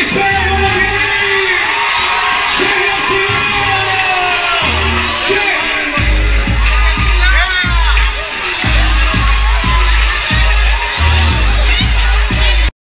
Respect!